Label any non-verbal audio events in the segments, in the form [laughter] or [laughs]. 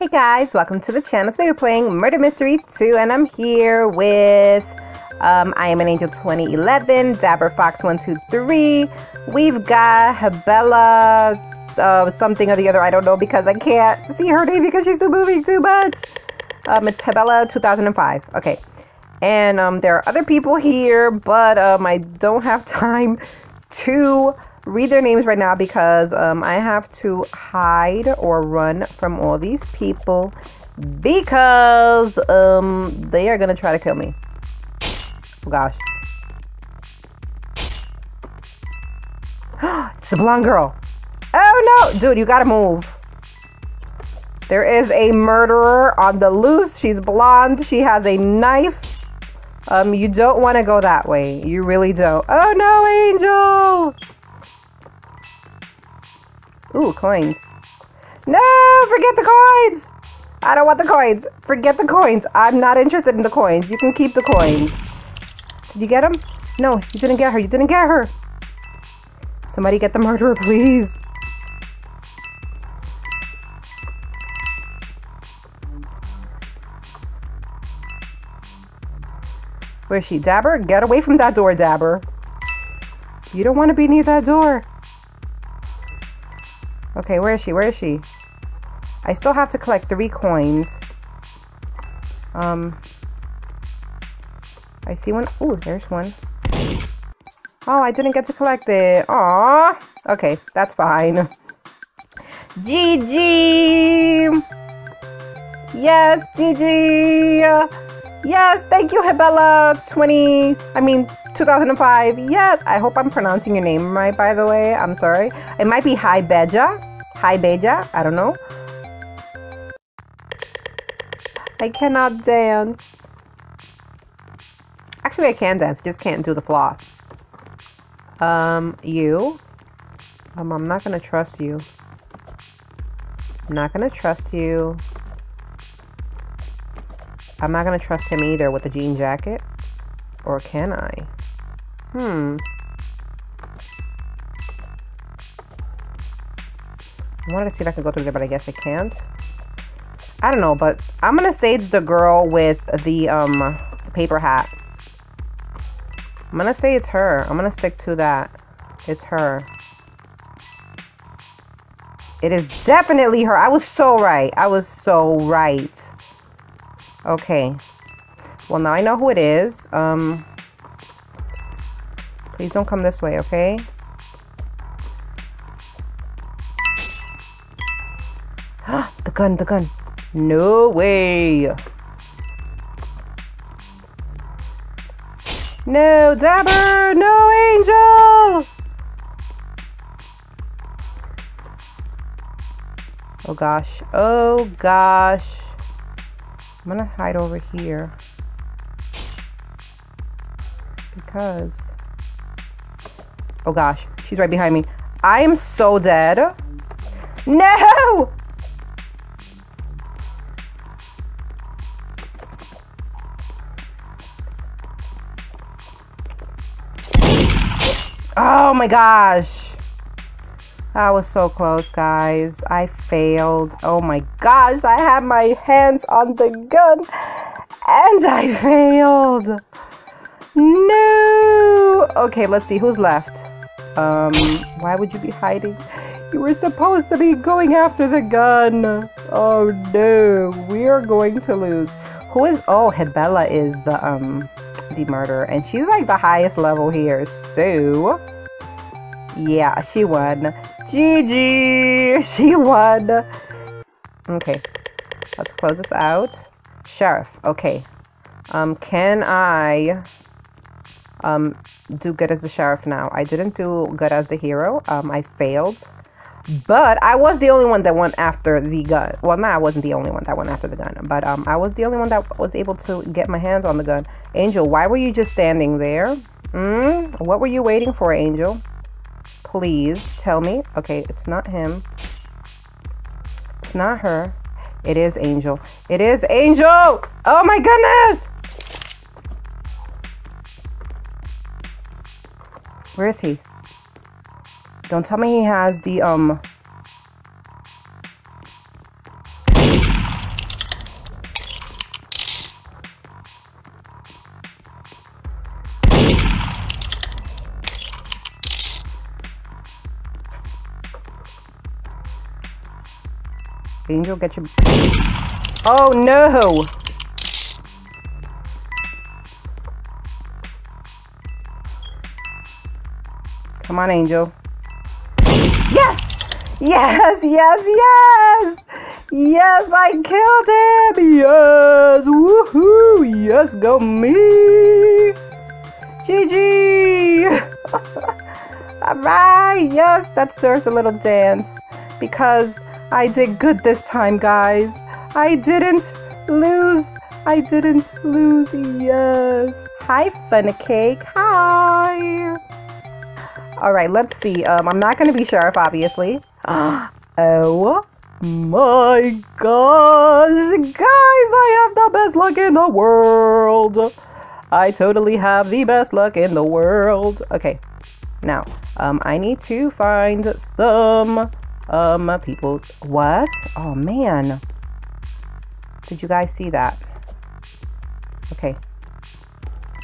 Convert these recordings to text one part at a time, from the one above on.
Hey guys, welcome to the channel. Today we're playing Murder Mystery 2 and I'm here with um, I am an Angel 2011, Dabber Fox 123. We've got Habella uh, something or the other, I don't know because I can't see her name because she's still moving too much. Um, it's Habella 2005. Okay. And um, there are other people here, but um, I don't have [laughs] time to read their names right now because um, I have to hide or run from all these people because um, they are going to try to kill me. Oh gosh. [gasps] it's a blonde girl. Oh no, dude, you gotta move. There is a murderer on the loose. She's blonde. She has a knife. Um, you don't want to go that way. You really don't. Oh no, Angel! Ooh, coins. No, forget the coins. I don't want the coins. Forget the coins. I'm not interested in the coins. You can keep the coins. Did you get them? No, you didn't get her. You didn't get her. Somebody get the murderer, please. Where is she? Dabber? Get away from that door, Dabber. You don't want to be near that door. Okay, where is she? Where is she? I still have to collect three coins. Um, I see one. Oh, there's one. Oh, I didn't get to collect it. Aw. Okay, that's fine. GG! Yes, GG! Yes, thank you, Hebella 20, I mean, 2005. Yes, I hope I'm pronouncing your name right, by the way. I'm sorry. It might be Hi Beja. Hi Beja. I don't know. I cannot dance. Actually, I can dance. Just can't do the floss. Um, you. Um, I'm not gonna trust you. I'm not gonna trust you. I'm not going to trust him either with the jean jacket. Or can I? Hmm. I wanted to see if I could go through there, but I guess I can't. I don't know, but I'm going to say it's the girl with the, um, paper hat. I'm going to say it's her. I'm going to stick to that. It's her. It is definitely her. I was so right. I was so right. Okay. Well, now I know who it is. Um, please don't come this way, okay? [gasps] the gun, the gun. No way. No, Dabber! No, Angel! Oh gosh. Oh gosh. I'm gonna hide over here. Because oh gosh she's right behind me. I am so dead. No! Oh my gosh that was so close, guys. I failed. Oh my gosh, I had my hands on the gun and I [laughs] failed. No. Okay, let's see who's left. Um, why would you be hiding? You were supposed to be going after the gun. Oh no, we are going to lose. Who is? Oh, Hebella is the um the murderer, and she's like the highest level here. So, yeah, she won. GG! [laughs] She won! Okay. Let's close this out. Sheriff. Okay. Um, can I um do good as the sheriff now? I didn't do good as the hero. Um, I failed. But I was the only one that went after the gun. Well, no, I wasn't the only one that went after the gun. But um, I was the only one that was able to get my hands on the gun. Angel, why were you just standing there? Mm? What were you waiting for, Angel? Please tell me. Okay, it's not him. It's not her. It is Angel. It is Angel! Oh my goodness! Where is he? Don't tell me he has the, um... Angel, get your... Oh, no! Come on, Angel. Yes! Yes, yes, yes! Yes, I killed him! Yes! Woohoo! Yes, go me! GG! [laughs] Alright, yes, that deserves a little dance. Because I did good this time, guys. I didn't lose. I didn't lose. Yes. Hi, Funny Cake. Hi. All right, let's see. Um, I'm not going to be Sheriff, obviously. [gasps] oh my gosh. Guys, I have the best luck in the world. I totally have the best luck in the world. Okay, now, um, I need to find some um people. What? Oh, man. Did you guys see that? Okay,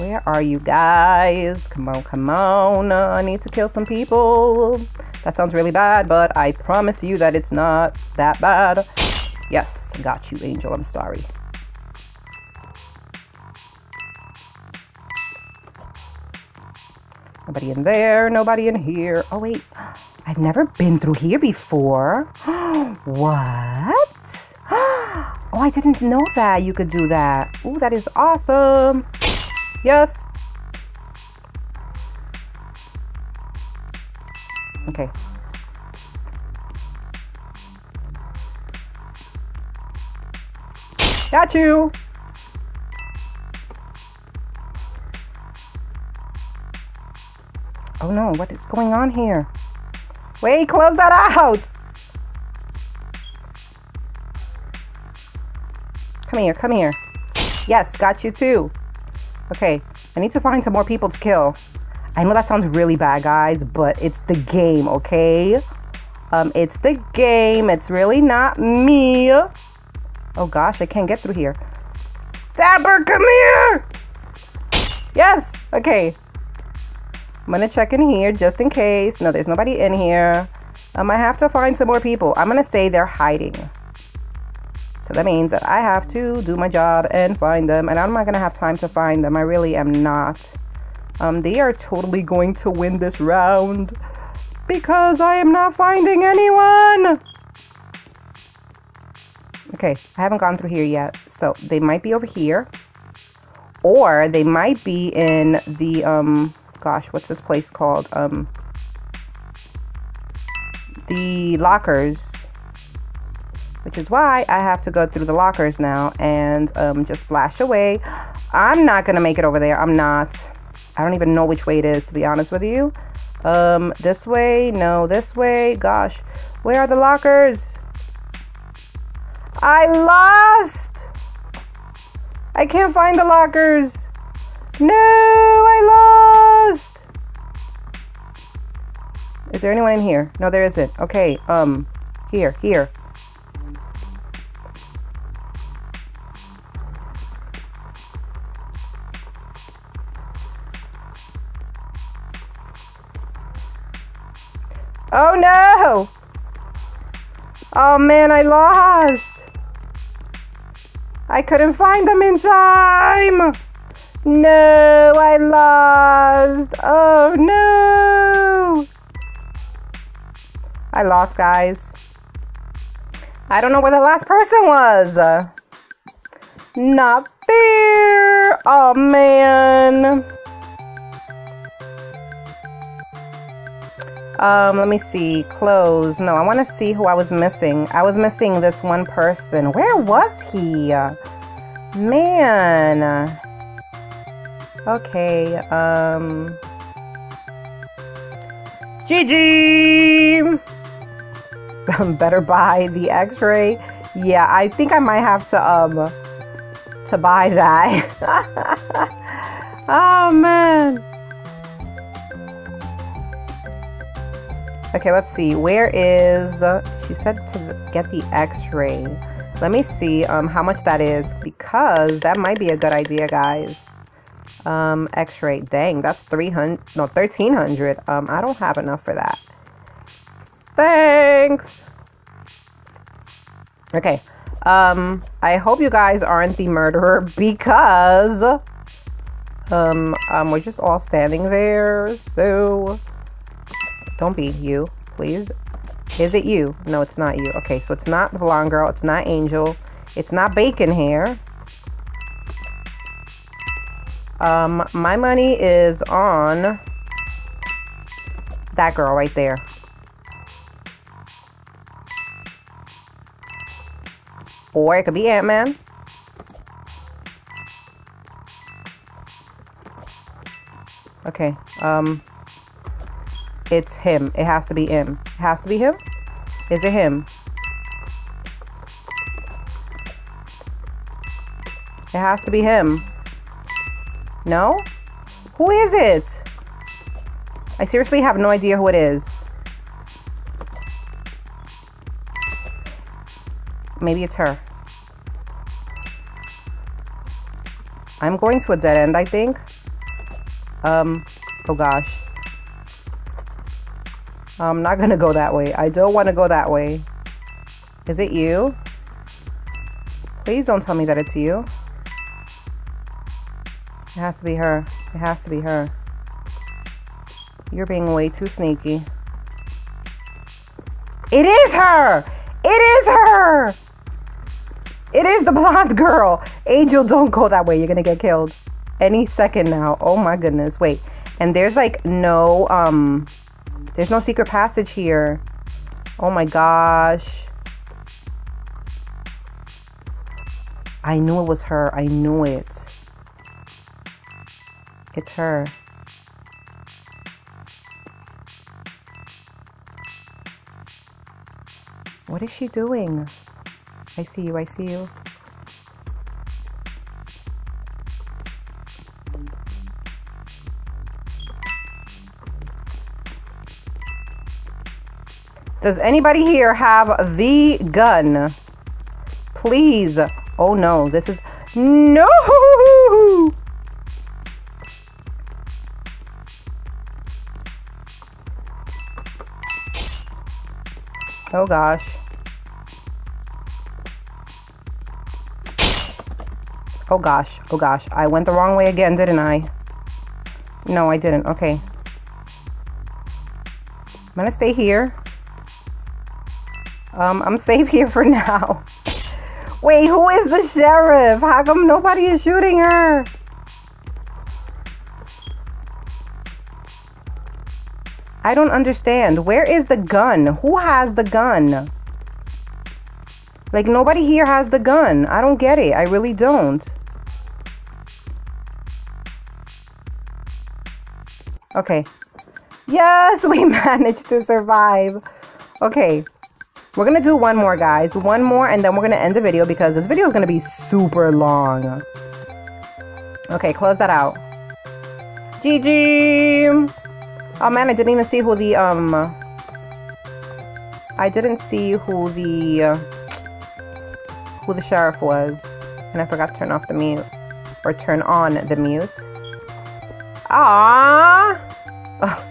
where are you guys? Come on, come on. Uh, I need to kill some people. That sounds really bad, but I promise you that it's not that bad. Yes, got you, Angel. I'm sorry. Nobody in there, nobody in here. Oh, wait. I've never been through here before. [gasps] what? [gasps] Oh, I didn't know that you could do that. Oh, that is awesome. Yes. Okay. Got you. Oh no, what is going on here? Wait, close that out. Come here, come here. Yes, got you too. Okay, I need to find some more people to kill. I know that sounds really bad, guys, but it's the game, okay? Um, it's the game. It's really not me. Oh gosh, I can't get through here. Dapper, come here! Yes! Okay. I'm gonna check in here just in case. No, there's nobody in here. Um, I have to find some more people. I'm gonna say they're hiding. So that means that I have to do my job and find them. And I'm not to have time to find them. I really am not. Um, they are totally going to win this round. Because I am not finding anyone. Okay, I haven't gone through here yet. So they might be over here. Or they might be in the, um, gosh, what's this place called? Um, the lockers which is why I have to go through the lockers now and um, just slash away. I'm not gonna make it over there. I'm not. I don't even know which way it is, to be honest with you. Um, this way, no, this way. Gosh, where are the lockers? I lost. I can't find the lockers. No, I lost. Is there anyone in here? No, there isn't. Okay, um, here, here. Oh no! Oh man, I lost! I couldn't find them in time! No, I lost! Oh no! I lost, guys. I don't know where the last person was. Not fair! Oh man. Um, let me see. Clothes. No, I want to see who I was missing. I was missing this one person. Where was he? Man. Okay. Um. GG. [laughs] Better buy the X-ray. Yeah, I think I might have to um to buy that. [laughs] oh man. Okay, let's see. Where is... She said to get the x-ray. Let me see um, how much that is because that might be a good idea, guys. Um, x-ray. Dang, that's 300... No, 1300 Um, I don't have enough for that. Thanks! Okay. Um, I hope you guys aren't the murderer [laughs] because um, um, we're just all standing there. So don't be you, please. Is it you? No, it's not you. Okay, so it's not the blonde girl. It's not Angel. It's not Bacon Hair. Um, my money is on that girl right there. Or it could be Ant-Man. Okay, um, it's him. It has to be him. It has to be him? Is it him? It has to be him. No? Who is it? I seriously have no idea who it is. Maybe it's her. I'm going to a dead end, I think. Um, oh gosh. I'm not gonna go that way. I don't want to go that way. Is it you? Please don't tell me that it's you. It has to be her. It has to be her. You're being way too sneaky. It is her! It is her! It is the blonde girl. Angel, don't go that way. You're gonna get killed any second now. Oh my goodness. Wait. And there's like no, um, there's no secret passage here. Oh my gosh. I knew it was her. I knew it. It's her. What is she doing? I see you. I see you. Does anybody here have the gun? Please. Oh no, this is... No! Oh gosh. Oh gosh, oh gosh. I went the wrong way again, didn't I? No, I didn't. Okay. I'm gonna stay here. Um, I'm safe here for [laughs] now. Wait, who is the sheriff? How come nobody is shooting her? I don't understand. Where is the gun? Who has the gun? Like, nobody here has the gun. I don't get it. I really don't. Okay. Yes, [laughs] we managed to survive. Okay. We're going to do one more, guys. One more, and then we're going to end the video because this video is going to be super long. Okay, close that out. GG! Oh, man, I didn't even see who the, um... I didn't see who the... Uh, who the sheriff was. And I forgot to turn off the mute. Or turn on the mute. Ah. [laughs]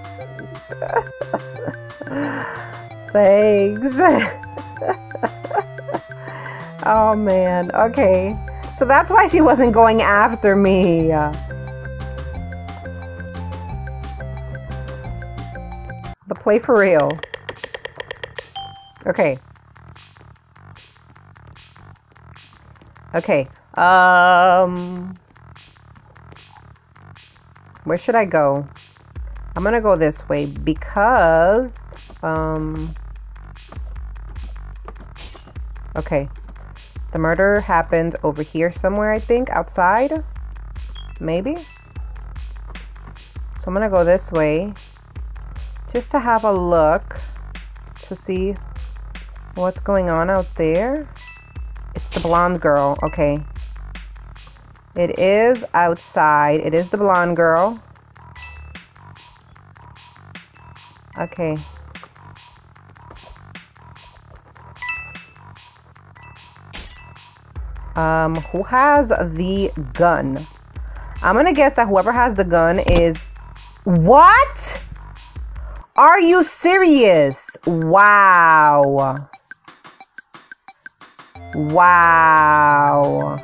Thanks. [laughs] oh man. Okay. So that's why she wasn't going after me. Play for real. Okay. Okay. Um Where should I go? I'm gonna go this way because um, okay. The murder happened over here somewhere, I think, outside. Maybe. So I'm gonna go this way just to have a look to see what's going on out there. It's the blonde girl. Okay. It is outside. It is the blonde girl. Okay. Um, who has the gun? I'm gonna guess that whoever has the gun is... What? Are you serious? Wow. Wow.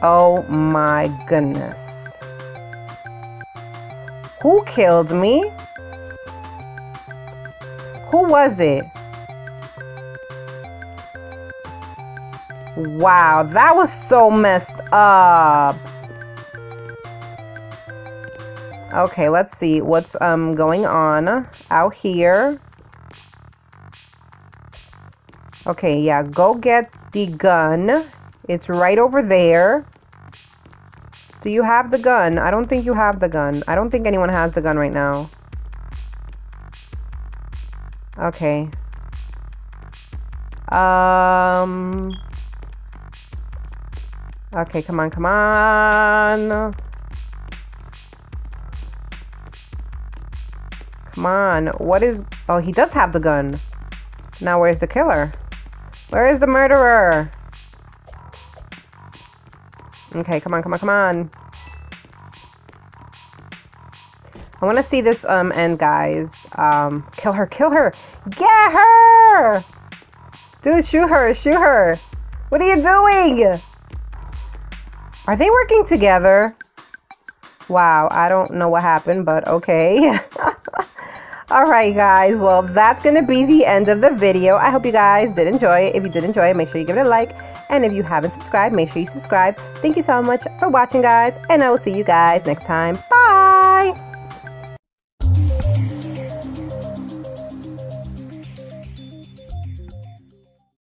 Oh my goodness. Who killed me? Who was it? Wow, that was so messed up. Okay, let's see what's um going on out here. Okay, yeah, go get the gun. It's right over there. Do you have the gun? I don't think you have the gun. I don't think anyone has the gun right now. Okay. Um... Okay, come on, come on. Come on. What is... Oh, he does have the gun. Now, where's the killer? Where is the murderer? Okay, come on, come on, come on. I want to see this um end, guys. Um, kill her, kill her. Get her! Dude, shoot her, shoot her. What are you doing? Are they working together? Wow, I don't know what happened, but okay. [laughs] All right, guys. Well, that's to be the end of the video. I hope you guys did enjoy it. If you did enjoy it, make sure you give it a like. And if you haven't subscribed, make sure you subscribe. Thank you so much for watching, guys. And I will see you guys next time. Bye.